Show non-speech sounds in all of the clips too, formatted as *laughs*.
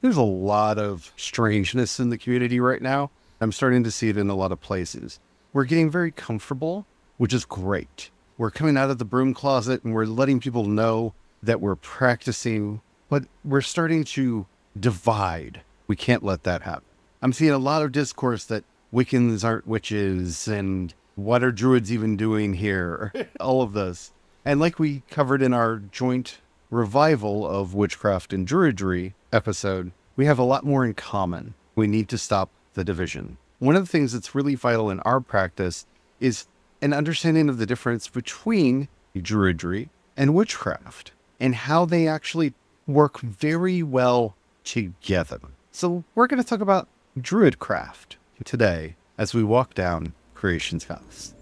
there's a lot of strangeness in the community right now. I'm starting to see it in a lot of places. We're getting very comfortable, which is great. We're coming out of the broom closet and we're letting people know that we're practicing, but we're starting to divide. We can't let that happen. I'm seeing a lot of discourse that Wiccans aren't witches and what are druids even doing here? *laughs* All of this. And like we covered in our joint revival of witchcraft and druidry episode, we have a lot more in common. We need to stop the division. One of the things that's really vital in our practice is an understanding of the difference between druidry and witchcraft and how they actually work very well together. So, we're going to talk about druidcraft today as we walk down Creation's House.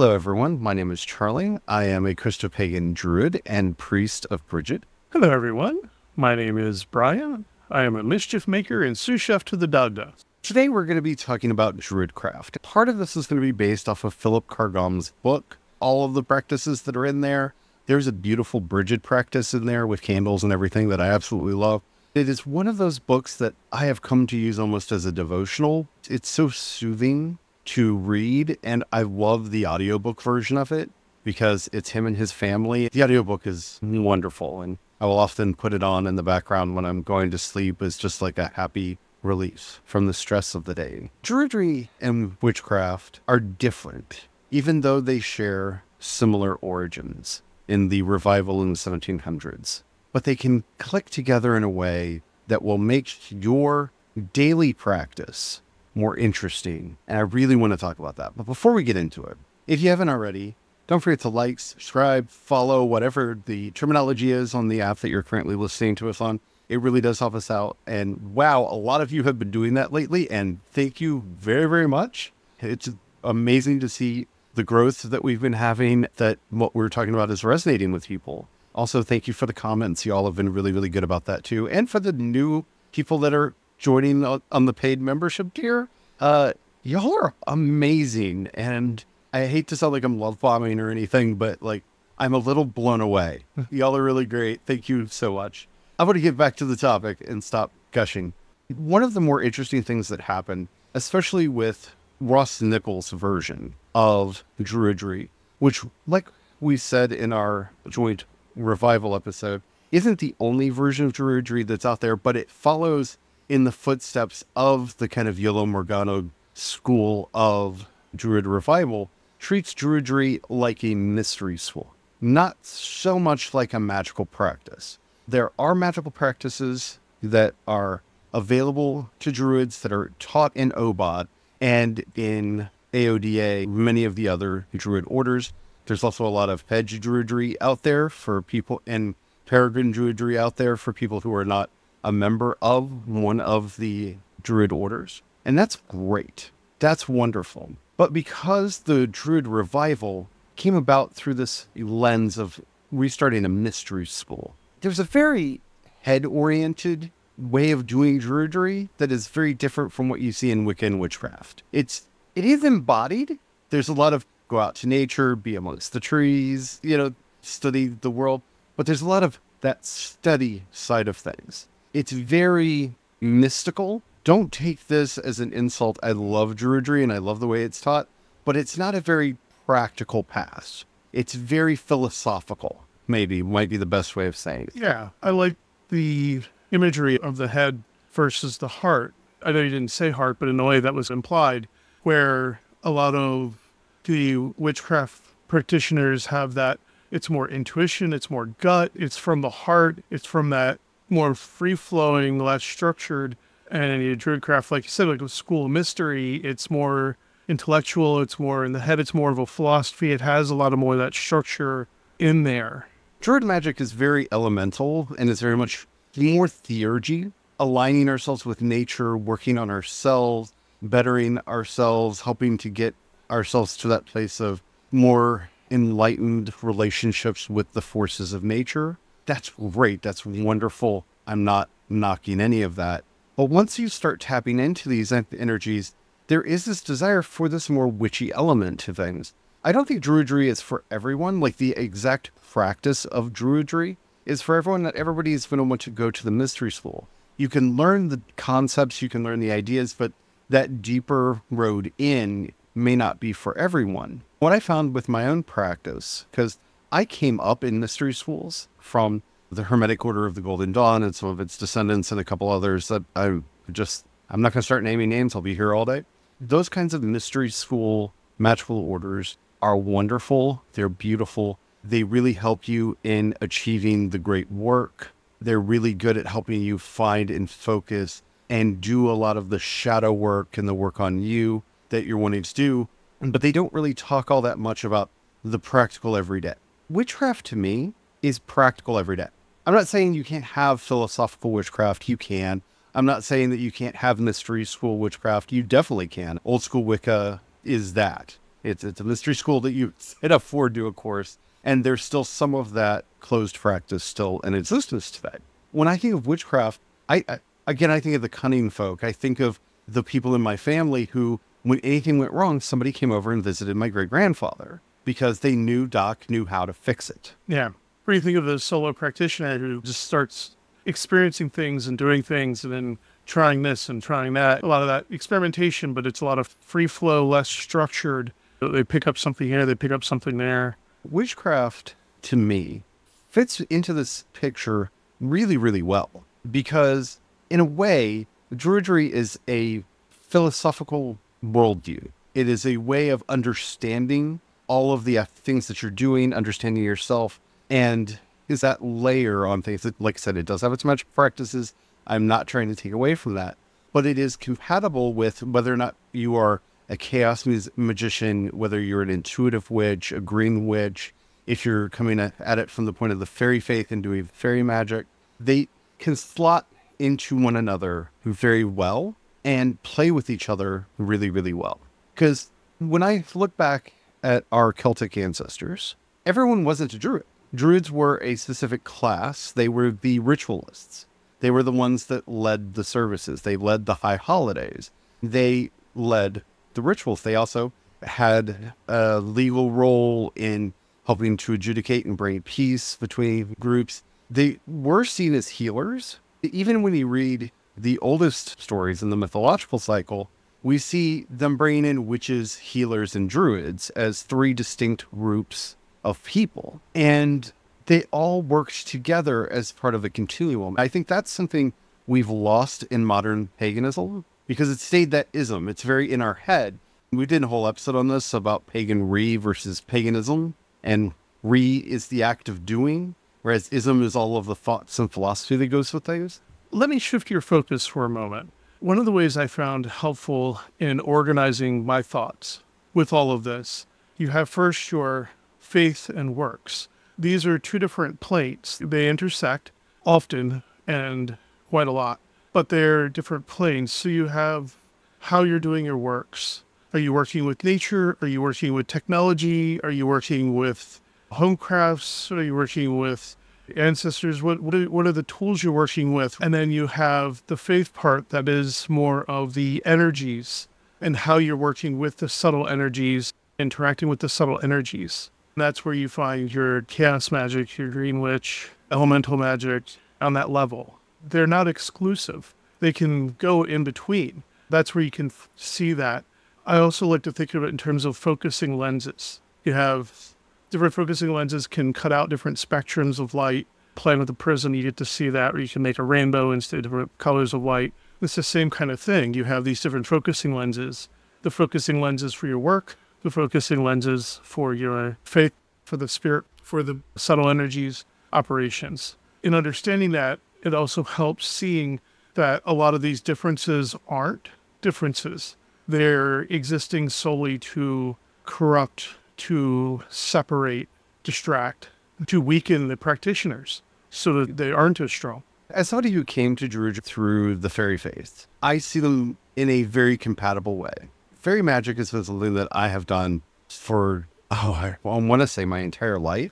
Hello, everyone. My name is Charlie. I am a Christopagan druid and priest of Bridget. Hello, everyone. My name is Brian. I am a mischief maker and sous chef to the Dagda. Today, we're going to be talking about druidcraft. Part of this is going to be based off of Philip Carr-Gomm's book, all of the practices that are in there. There's a beautiful Bridget practice in there with candles and everything that I absolutely love. It is one of those books that I have come to use almost as a devotional. It's so soothing to read, and I love the audiobook version of it because it's him and his family. The audiobook is wonderful, and I will often put it on in the background when I'm going to sleep as just like a happy release from the stress of the day. Druidry and witchcraft are different, even though they share similar origins in the revival in the 1700s. But they can click together in a way that will make your daily practice more interesting. And I really want to talk about that. But before we get into it, if you haven't already, don't forget to like, subscribe, follow, whatever the terminology is on the app that you're currently listening to us on. It really does help us out. And wow, a lot of you have been doing that lately. And thank you very, very much. It's amazing to see the growth that we've been having, that what we're talking about is resonating with people. Also, thank you for the comments. Y'all have been really, really good about that too. And for the new people that are joining on the paid membership tier, uh, y'all are amazing. And I hate to sound like I'm love bombing or anything, but like I'm a little blown away. *laughs* y'all are really great. Thank you so much. I want to get back to the topic and stop gushing. One of the more interesting things that happened, especially with Ross Nichols' version of Druidry, which, like we said in our joint revival episode, isn't the only version of Druidry that's out there, but it follows in the footsteps of the kind of Iolo Morganwg school of Druid revival, treats Druidry like a mystery school, not so much like a magical practice there are magical practices that are available to druids that are taught in OBOD and in AODA, many of the other druid orders. There's also a lot of hedge druidry out there for people and peregrine druidry out there for people who are not a member of one of the druid orders. And that's great. That's wonderful. But because the druid revival came about through this lens of restarting a mystery school, there's a very head oriented way of doing druidry that is very different from what you see in Wiccan witchcraft. It's it is embodied. There's a lot of go out to nature, be amongst the trees, you know, study the world, but there's a lot of that study side of things. It's very mystical. Don't take this as an insult. I love druidry and I love the way it's taught, but it's not a very practical path. It's very philosophical maybe might be the best way of saying it. Yeah, I like the imagery of the head versus the heart. I know you didn't say heart, but in a way that was implied, where a lot of the witchcraft practitioners have that it's more intuition, it's more gut, it's from the heart, it's from that more free flowing, less structured. And in druidcraft, like you said, like a school of mystery, it's more intellectual, it's more in the head, it's more of a philosophy. It has a lot of more of that structure in there. Druid magic is very elemental and it's very much more theurgy, aligning ourselves with nature, working on ourselves, bettering ourselves, helping to get ourselves to that place of more enlightened relationships with the forces of nature. That's great. That's wonderful. I'm not knocking any of that. But once you start tapping into these energies, there is this desire for this more witchy element to things. I don't think druidry is for everyone. Like the exact practice of druidry is for everyone. Not everybody is going to want to go to the mystery school. You can learn the concepts, you can learn the ideas, but that deeper road in may not be for everyone. What I found with my own practice, because I came up in mystery schools from the Hermetic Order of the Golden Dawn and some of its descendants and a couple others that I just, I'm not going to start naming names. I'll be here all day. Those kinds of mystery school magical orders are wonderful. They're beautiful. They really help you in achieving the great work. They're really good at helping you find and focus and do a lot of the shadow work and the work on you that you're wanting to do. But they don't really talk all that much about the practical everyday. Witchcraft to me is practical every day. I'm not saying you can't have philosophical witchcraft. You can. I'm not saying that you can't have mystery school witchcraft. You definitely can. Old school Wicca is that. It's it's a mystery school that you *laughs* set up for do a course, and there's still some of that closed practice still in existence today. When I think of witchcraft, I, I again I think of the cunning folk. I think of the people in my family who, when anything went wrong, somebody came over and visited my great grandfather because they knew Doc knew how to fix it. Yeah. What do you think of the solo practitioner who just starts experiencing things and doing things and then trying this and trying that? A lot of that experimentation, but it's a lot of free flow, less structured. They pick up something here, they pick up something there. Witchcraft, to me, fits into this picture really, really well because, in a way, Druidry is a philosophical worldview. It is a way of understanding all of the uh, things that you're doing, understanding yourself, and is that layer on things. That, like I said, it does have its magic practices. I'm not trying to take away from that, but it is compatible with whether or not you are a chaos magician, whether you're an intuitive witch, a green witch, if you're coming at it from the point of the fairy faith and doing fairy magic, they can slot into one another very well and play with each other really, really well. Because when I look back at our Celtic ancestors, everyone wasn't a druid. Druids were a specific class, they were the ritualists. They were the ones that led the services, they led the high holidays, they led the rituals. They also had a legal role in helping to adjudicate and bring peace between groups. They were seen as healers. Even when you read the oldest stories in the mythological cycle, we see them bringing in witches, healers, and druids as three distinct groups of people. And they all worked together as part of a continuum. I think that's something we've lost in modern paganism because it stayed that ism. It's very in our head. We did a whole episode on this about paganry versus paganism. And re is the act of doing, whereas ism is all of the thoughts and philosophy that goes with things. Let me shift your focus for a moment. One of the ways I found helpful in organizing my thoughts with all of this, you have first your faith and works. These are two different plates. They intersect often and quite a lot, but they're different planes. So you have how you're doing your works. Are you working with nature? Are you working with technology? Are you working with home crafts? Are you working with ancestors? What what are, what are the tools you're working with? And then you have the faith part that is more of the energies and how you're working with the subtle energies, interacting with the subtle energies. And that's where you find your chaos magic, your green witch, elemental magic on that level. They're not exclusive. They can go in between. That's where you can see that. I also like to think of it in terms of focusing lenses. You have different focusing lenses can cut out different spectrums of light. Playing with the prism, you get to see that, or you can make a rainbow instead of different colors of light. It's the same kind of thing. You have these different focusing lenses. The focusing lenses for your work, the focusing lenses for your faith, for the spirit, for the subtle energies operations. In understanding that, it also helps seeing that a lot of these differences aren't differences. They're existing solely to corrupt to separate, distract, to weaken the practitioners so that they aren't as strong. As somebody who came to Druid through the fairy faith, I see them in a very compatible way. Fairy magic is something that I have done for, oh, I, I want to say my entire life.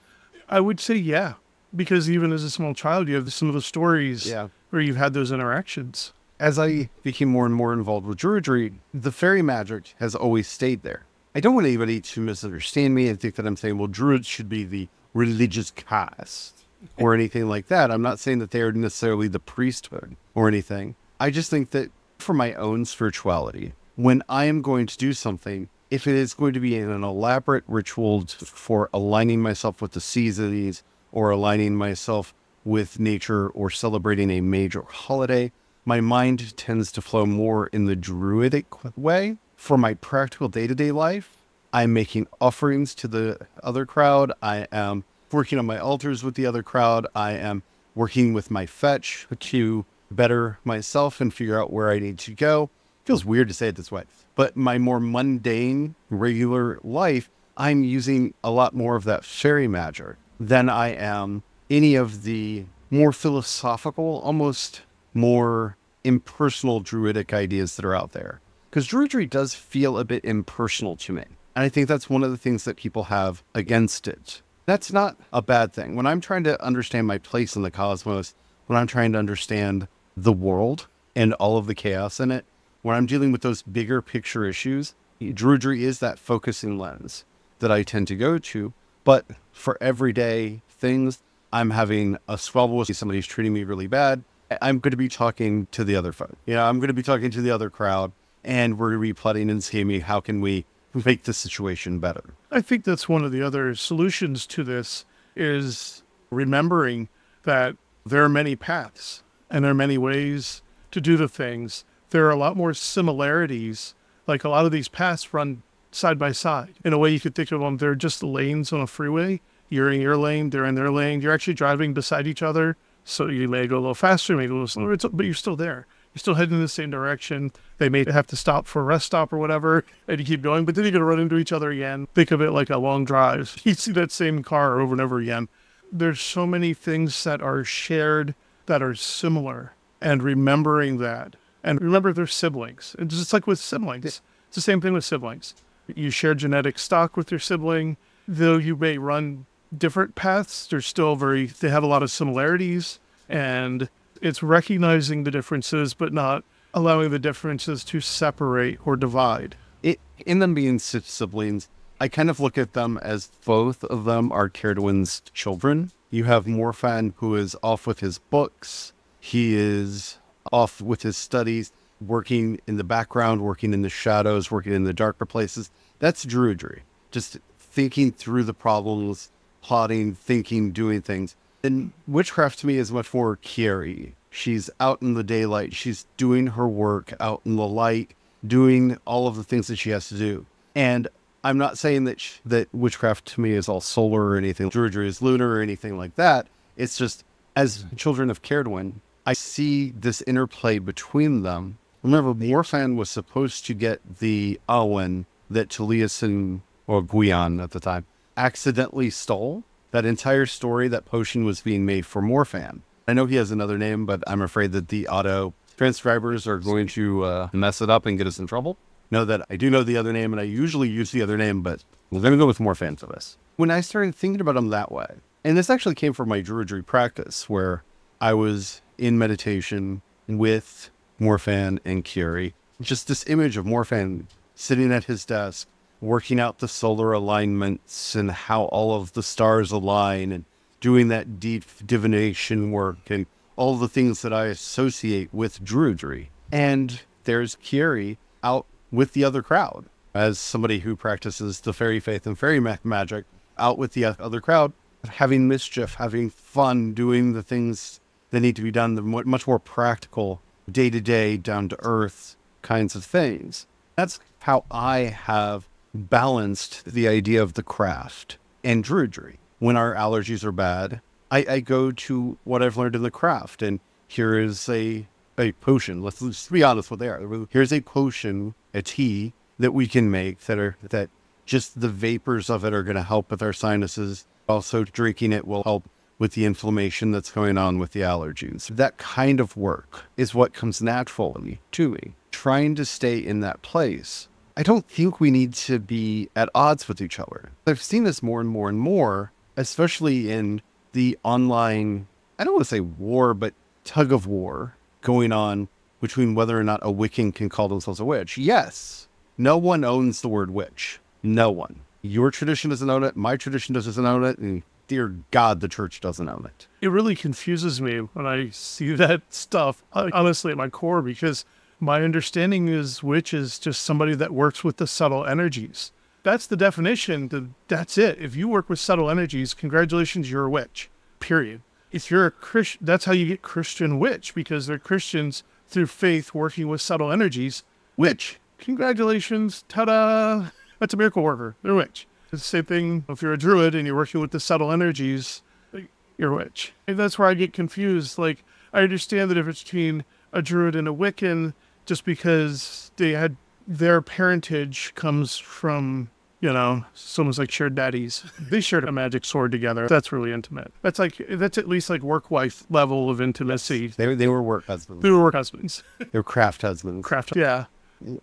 I would say, yeah, because even as a small child, you have some of the stories Yeah. where you've had those interactions. as I became more and more involved with Druidry, the fairy magic has always stayed there. I don't want anybody to misunderstand me and think that I'm saying, well, Druids should be the religious caste or anything like that. I'm not saying that they are necessarily the priesthood or anything. I just think that for my own spirituality, when I am going to do something, if it is going to be in an elaborate ritual for aligning myself with the seasons or aligning myself with nature or celebrating a major holiday, my mind tends to flow more in the druidic way. For my practical day to day life, I'm making offerings to the other crowd. I am working on my altars with the other crowd. I am working with my fetch to better myself and figure out where I need to go. Feels weird to say it this way, but my more mundane, regular life, I'm using a lot more of that fairy magic than I am any of the more philosophical, almost more impersonal druidic ideas that are out there. Because druidry does feel a bit impersonal to me. And I think that's one of the things that people have against it. That's not a bad thing. When I'm trying to understand my place in the cosmos, when I'm trying to understand the world and all of the chaos in it, when I'm dealing with those bigger picture issues, druidry is that focusing lens that I tend to go to. But for everyday things, I'm having a squabble with somebody's treating me really bad. I'm going to be talking to the other folk. Yeah, I'm going to be talking to the other crowd, and we're going to be plotting and scheming. How can we make the situation better? I think that's one of the other solutions to this is remembering that there are many paths and there are many ways to do the things. There are a lot more similarities. Like a lot of these paths run side by side. In a way, you could think of them, they're just the lanes on a freeway. You're in your lane, they're in their lane. You're actually driving beside each other so you may go a little faster, maybe a little slower, but you're still there. You're still heading in the same direction. They may have to stop for a rest stop or whatever, and you keep going, but then you're going to run into each other again. Think of it like a long drive. *laughs* You see that same car over and over again. There's so many things that are shared that are similar, and remembering that. And remember, they're siblings. It's just like with siblings. It's the same thing with siblings. You share genetic stock with your sibling, though you may run different paths. They're still very, they have a lot of similarities, and it's recognizing the differences, but not allowing the differences to separate or divide. It, in them being siblings, I kind of look at them as both of them are Cerridwen's children. You have Morfan, who is off with his books. He is off with his studies, working in the background, working in the shadows, working in the darker places. That's Druidry. Just thinking through the problems, plotting, thinking, doing things. And witchcraft to me is much more Kieri. She's out in the daylight. She's doing her work out in the light, doing all of the things that she has to do. And I'm not saying that sh- that witchcraft to me is all solar or anything, Druidry is lunar or anything like that. It's just as children of Cerridwen, I see this interplay between them. Remember, Morfan was supposed to get the Awen that Taliesin or Gwion at the time accidentally stole. That entire story, that potion was being made for Morfan. I know he has another name, but I'm afraid that the auto transcribers are going to uh, mess it up and get us in trouble. Know that I do know the other name, and I usually use the other name, but we're going to go with Morfan for this. When I started thinking about him that way, and this actually came from my druidry practice, where I was in meditation with Morfan and Kieri. Just this image of Morfan sitting at his desk, working out the solar alignments and how all of the stars align and doing that deep divination work and all the things that I associate with druidry. And there's Kiri out with the other crowd as somebody who practices the fairy faith and fairy ma- magic out with the other crowd, having mischief, having fun, doing the things that need to be done, the much more practical, day to day, down to earth kinds of things. That's how I have balanced the idea of the craft and druidry. When our allergies are bad, I, I go to what I've learned in the craft, and here is a a potion. Let's, let's be honest what they are. Here's a potion, a tea that we can make that are that just the vapors of it are going to help with our sinuses. Also, drinking it will help with the inflammation that's going on with the allergies. That kind of work is what comes naturally to me. Trying to stay in that place I don't think we need to be at odds with each other. I've seen this more and more and more, especially in the online, I don't want to say war, but tug of war going on between whether or not a Wiccan can call themselves a witch. Yes, no one owns the word witch. No one. Your tradition doesn't own it. My tradition doesn't own it. And dear God, the church doesn't own it. It really confuses me when I see that stuff, honestly, at my core, because my understanding is witch is just somebody that works with the subtle energies. That's the definition. That's it. If you work with subtle energies, congratulations, you're a witch. Period. If you're a Christian, that's how you get Christian witch because they're Christians through faith working with subtle energies. Witch. Congratulations. Ta da. That's a miracle worker. They're witch. It's the same thing if you're a druid and you're working with the subtle energies, you're a witch. And that's where I get confused. Like, I understand the difference between a druid and a Wiccan just because they had their parentage comes from you know, someone's like shared daddies. They shared a magic sword together. That's really intimate. That's like that's at least like work wife level of intimacy. Yes. They they were work husbands. They were work husbands. they were craft husbands. Craft. Yeah.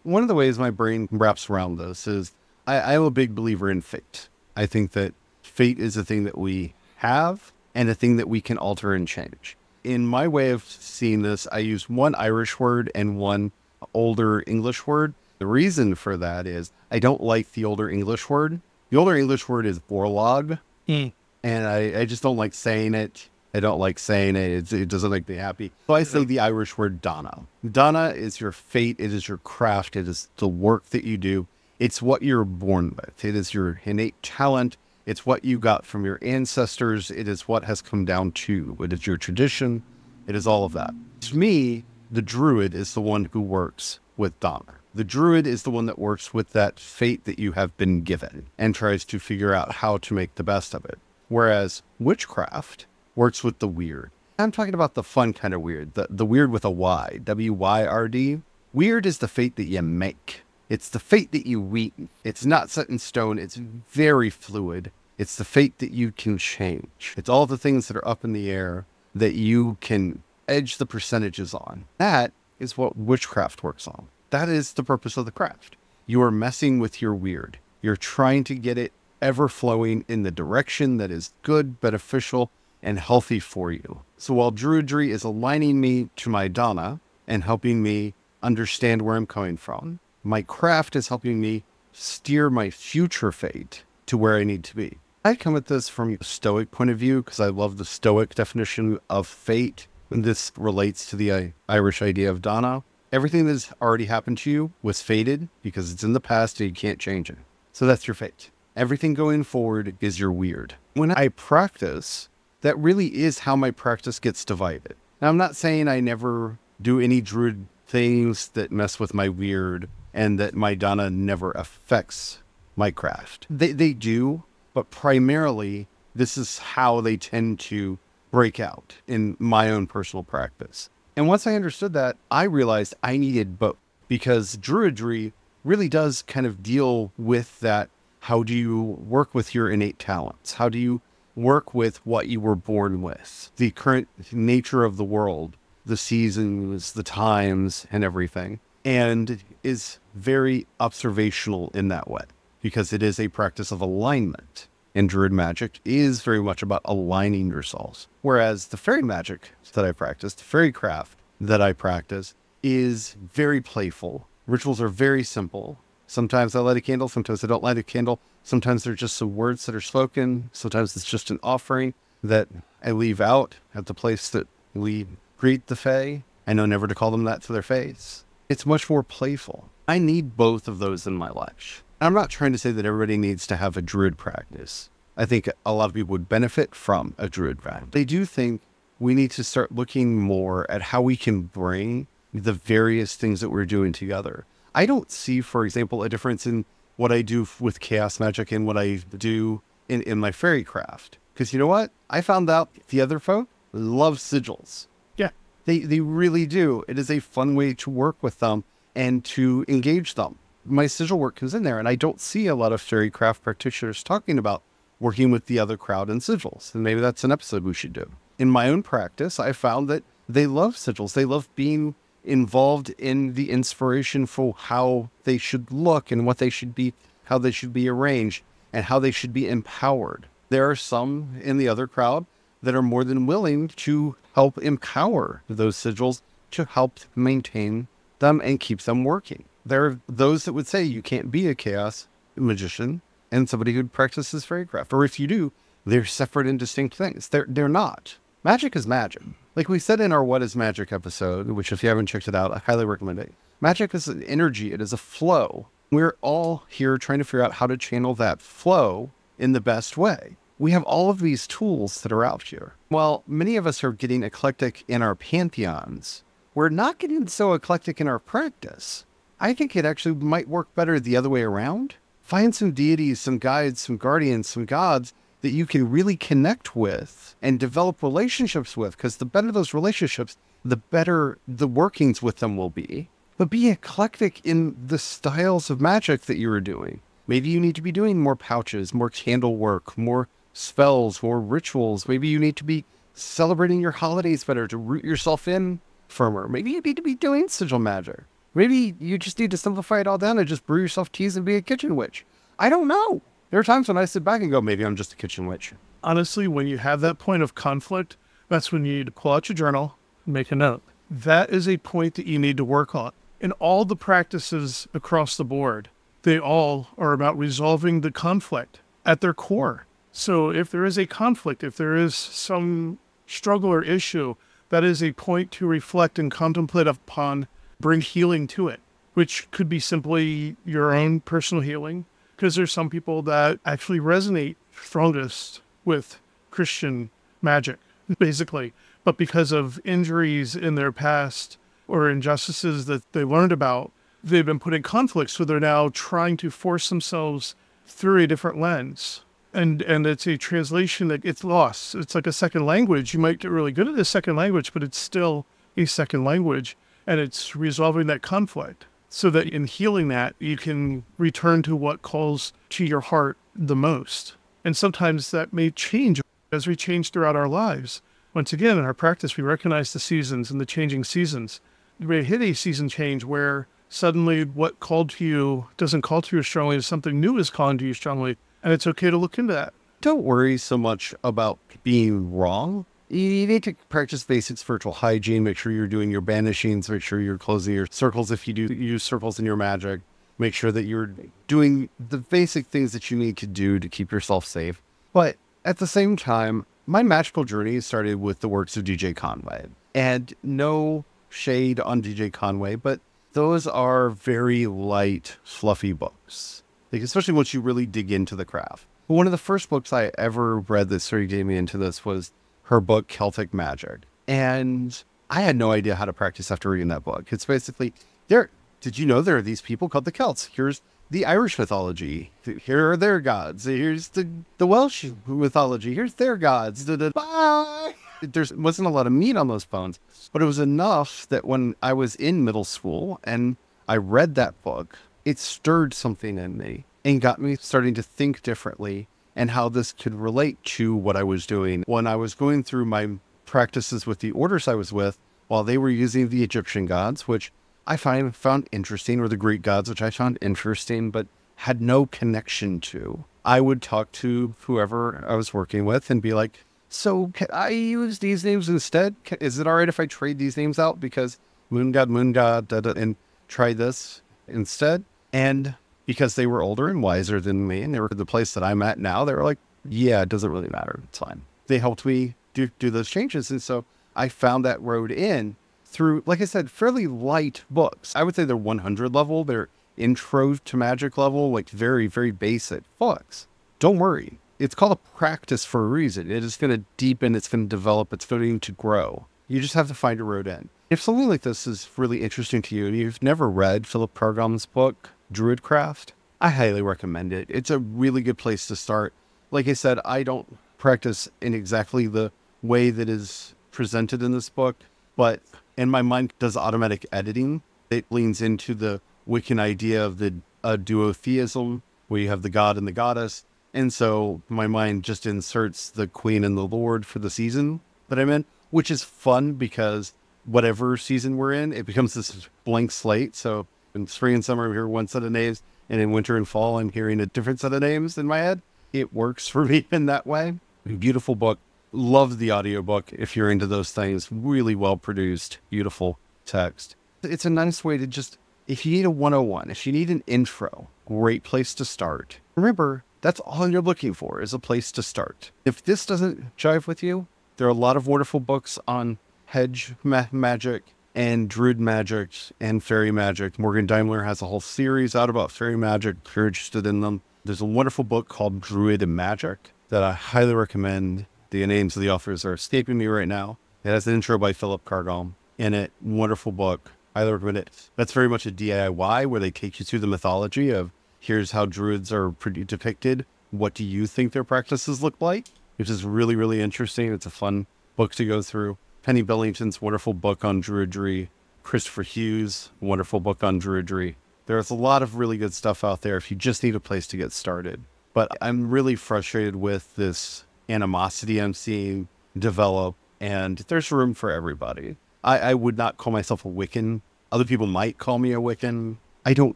One of the ways my brain wraps around this is I, I'm a big believer in fate. I think that fate is a thing that we have and a thing that we can alter and change. In my way of seeing this, I use one Irish word and one older English word the reason for that is I don't like the older English word. The older English word is Borlaug, mm. and I, I just don't like saying it. I don't like saying it. It's, it doesn't make me happy. So I say the Irish word donna. Donna is your fate. It is your craft. It is the work that you do. It's what you're born with. It is your innate talent. It's what you got from your ancestors. It is what has come down to. you. It is your tradition. It is all of that. To me, the druid is the one who works with Dana. The druid is the one that works with that fate that you have been given and tries to figure out how to make the best of it. Whereas witchcraft works with the weird. I'm talking about the fun kind of weird, the, the weird with a Y, W Y R D. Weird is the fate that you make. It's the fate that you weave. It's not set in stone. It's mm-hmm. very fluid. It's the fate that you can change. It's all the things that are up in the air that you can edge the percentages on. That is what witchcraft works on. That is the purpose of the craft. You are messing with your weird. You're trying to get it ever flowing in the direction that is good, beneficial, and healthy for you. So while Druidry is aligning me to my Dana and helping me understand where I'm coming from, my craft is helping me steer my future fate to where I need to be. I come at this from a Stoic point of view because I love the Stoic definition of fate. And this relates to the uh, Irish idea of Dana everything that's already happened to you was fated because it's in the past and you can't change it. So that's your fate. Everything going forward is your weird. When I practice, that really is how my practice gets divided. Now, I'm not saying I never do any druid things that mess with my weird and that my dana never affects my craft. They, they do, but primarily, this is how they tend to break out in my own personal practice. And once I understood that, I realized I needed both because Druidry really does kind of deal with that. How do you work with your innate talents? How do you work with what you were born with? The current nature of the world, the seasons, the times, and everything. And is very observational in that way because it is a practice of alignment And Druid magic is very much about aligning yourselves. Whereas the fairy magic that I practice, the fairy craft that I practice, is very playful. Rituals are very simple. Sometimes I light a candle, sometimes I don't light a candle. Sometimes they're just some words that are spoken. Sometimes it's just an offering that I leave out at the place that we greet the Fae. I know never to call them that to their face. It's much more playful. I need both of those in my life. I'm not trying to say that everybody needs to have a druid practice. I think a lot of people would benefit from a druid practice. They do think we need to start looking more at how we can bring the various things that we're doing together. I don't see, for example, a difference in what I do with chaos magic and what I do in, in my fairy craft. Because you know what? I found out the other folk love sigils. Yeah. They, they really do. It is a fun way to work with them and to engage them my sigil work comes in there, and I don't see a lot of fairycraft practitioners talking about working with the other crowd and sigils. And maybe that's an episode we should do. In my own practice, I found that they love sigils. They love being involved in the inspiration for how they should look and what they should be, how they should be arranged, and how they should be empowered. There are some in the other crowd that are more than willing to help empower those sigils to help maintain them and keep them working. There are those that would say you can't be a chaos magician and somebody who practices fairycraft. Or if you do, they're separate and distinct things. They're they're not. Magic is magic. Like we said in our What is Magic episode, which if you haven't checked it out, I highly recommend it. Magic is an energy, it is a flow. We're all here trying to figure out how to channel that flow in the best way. We have all of these tools that are out here. While many of us are getting eclectic in our pantheons, we're not getting so eclectic in our practice. I think it actually might work better the other way around. Find some deities, some guides, some guardians, some gods that you can really connect with and develop relationships with, because the better those relationships, the better the workings with them will be. But be eclectic in the styles of magic that you are doing. Maybe you need to be doing more pouches, more candle work, more spells, more rituals. Maybe you need to be celebrating your holidays better to root yourself in firmer. Maybe you need to be doing sigil magic. Maybe you just need to simplify it all down and just brew yourself teas and be a kitchen witch. I don't know. There are times when I sit back and go, maybe I'm just a kitchen witch. Honestly, when you have that point of conflict, that's when you need to pull out your journal and make a note. That is a point that you need to work on. In all the practices across the board, they all are about resolving the conflict at their core. So if there is a conflict, if there is some struggle or issue, that is a point to reflect and contemplate upon, bring healing to it, which could be simply your own personal healing, because there's some people that actually resonate strongest with Christian magic, basically. But because of injuries in their past or injustices that they learned about, they've been put in conflict. So they're now trying to force themselves through a different lens. And, and it's a translation that gets lost. It's like a second language. You might get really good at a second language, but it's still a second language. And it's resolving that conflict so that in healing that, you can return to what calls to your heart the most. And sometimes that may change as we change throughout our lives. Once again, in our practice, we recognize the seasons and the changing seasons. We may hit a season change where suddenly what called to you doesn't call to you strongly, something new is calling to you strongly. And it's okay to look into that. Don't worry so much about being wrong. You need to practice basic spiritual hygiene. Make sure you're doing your banishings. Make sure you're closing your circles if you do use circles in your magic. Make sure that you're doing the basic things that you need to do to keep yourself safe. But at the same time, my magical journey started with the works of DJ Conway. And no shade on DJ Conway, but those are very light, fluffy books. Like, especially once you really dig into the craft. One of the first books I ever read that sort of gave me into this was her book, Celtic Magic. And I had no idea how to practice after reading that book. It's basically there. Did you know there are these people called the Celts? Here's the Irish mythology. Here are their gods. Here's the, the Welsh mythology. Here's their gods. Bye. There wasn't a lot of meat on those bones, but it was enough that when I was in middle school and I read that book, it stirred something in me and got me starting to think differently and how this could relate to what I was doing when I was going through my practices with the orders I was with while they were using the Egyptian gods, which I find found interesting, or the Greek gods, which I found interesting, but had no connection to. I would talk to whoever I was working with and be like, "So can I use these names instead? Is it all right if I trade these names out because moon god, moon god, da, da, and try this instead?" And because they were older and wiser than me, and they were the place that I'm at now, they were like, "Yeah, it doesn't really matter. It's fine." They helped me do do those changes, and so I found that road in through, like I said, fairly light books. I would say they're 100 level. They're intro to magic level, like very, very basic books. Don't worry. It's called a practice for a reason. It is going to deepen, it's going to develop, it's going to grow. You just have to find a road in. If something like this is really interesting to you and you've never read Philip Carr-Gomm's book, Druidcraft, I highly recommend it. It's a really good place to start. Like I said, I don't practice in exactly the way that is presented in this book, but and my mind does automatic editing. It leans into the Wiccan idea of the uh, duotheism, where you have the god and the goddess. And so my mind just inserts the queen and the lord for the season that I'm in, which is fun because whatever season we're in, it becomes this blank slate. So in spring and summer, I hear one set of names, and in winter and fall, I'm hearing a different set of names in my head. It works *laughs* for me in that way. Beautiful book love the audiobook if you're into those things. Really well produced, beautiful. text. It's a nice way to just, if you need a 101, if you need an intro, great place to start. Remember, that's all you're looking for is a place to start. If this doesn't jive with you, there are a lot of wonderful books on hedge ma- magic and druid magic and fairy magic. Morgan Daimler has a whole series out about fairy magic if you're interested in them. There's a wonderful book called Druid and Magic that I highly recommend. The names of the authors are escaping me right now. It has an intro by Philip Carr-Gomm in it. Wonderful book. Highly recommend it. That's very much a DIY where they take you through the mythology of here's how druids are pretty depicted. What do you think their practices look like? Which is really, really interesting. It's a fun book to go through. Penny Billington's wonderful book on druidry. Kristoffer Hughes, wonderful book on druidry. There's a lot of really good stuff out there if you just need a place to get started. But I'm really frustrated with this animosity I'm seeing develop, and there's room for everybody. I, I would not call myself a Wiccan. Other people might call me a Wiccan. I don't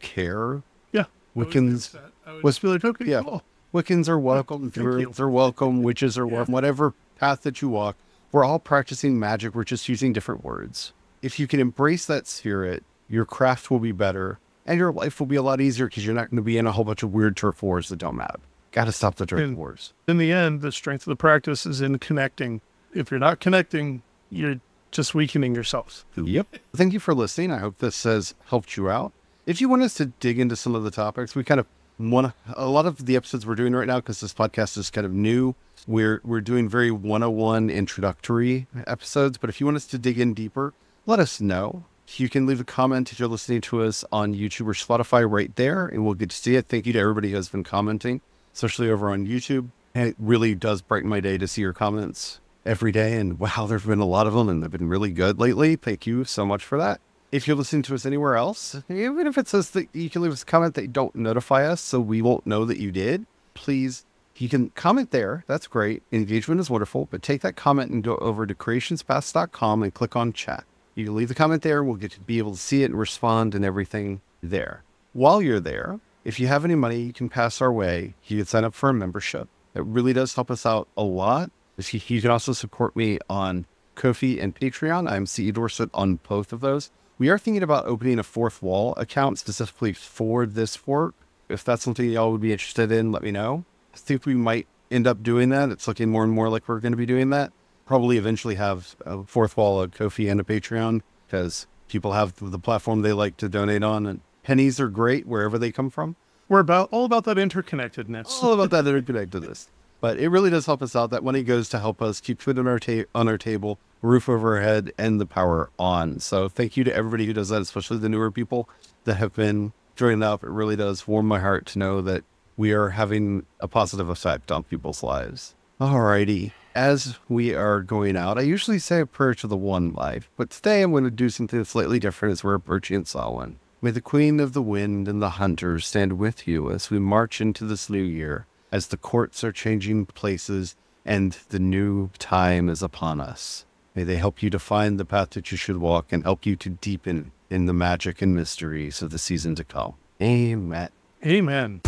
care. Yeah. Wiccans. I would be like, okay, Yeah. cool. Wiccans are welcome. Druids are welcome. Witches are welcome. Whatever path that you walk, we're all practicing magic. We're just using different words. If you can embrace that spirit, your craft will be better and your life will be a lot easier because you're not going to be in a whole bunch of weird turf wars that don't matter. Got to stop the turf And- wars. In the end, the strength of the practice is in connecting. If you're not connecting, you're just weakening yourselves. Yep. Thank you for listening. I hope this has helped you out. If you want us to dig into some of the topics, we kind of want a lot of the episodes we're doing right now because this podcast is kind of new. We're we're doing very 101 introductory episodes, but if you want us to dig in deeper, let us know. You can leave a comment if you're listening to us on YouTube or Spotify right there, and we'll get to see it. Thank you to everybody who has been commenting, especially over on YouTube. It really does brighten my day to see your comments every day. And wow, there's been a lot of them, and they've been really good lately. Thank you so much for that. If you're listening to us anywhere else, even if it says that you can leave us a comment that you don't notify us so we won't know that you did, please, you can comment there. That's great. Engagement is wonderful, but take that comment and go over to creationspaths.com and click on chat. You can leave the comment there. We'll get to be able to see it and respond and everything there. While you're there, if you have any money you can pass our way, you can sign up for a membership. It really does help us out a lot. You can also support me on Ko-fi and Patreon. I'm CE Dorsett on both of those. We are thinking about opening a Fourthwall account specifically for this fork. If that's something y'all would be interested in, let me know. I think we might end up doing that. It's looking more and more like we're going to be doing that. Probably eventually have a Fourthwall, a Ko-fi, and a Patreon because people have the platform they like to donate on, and pennies are great wherever they come from We're about all about that interconnectedness. all about that interconnectedness. But it really does help us out. That money goes to help us keep food on our ta- on our table, roof over our head, and the power on. So thank you to everybody who does that, especially the newer people that have been joining up. It really does warm my heart to know that we are having a positive effect on people's lives. Alrighty. As we are going out, I usually say a prayer to the one life, but today I'm going to do something slightly different as we're approaching Samhain. May the Queen of the Wind and the Hunters stand with you as we march into this new year, as the courts are changing places and the new time is upon us. May they help you to find the path that you should walk and help you to deepen in the magic and mysteries of the season to come. Amen. Amen.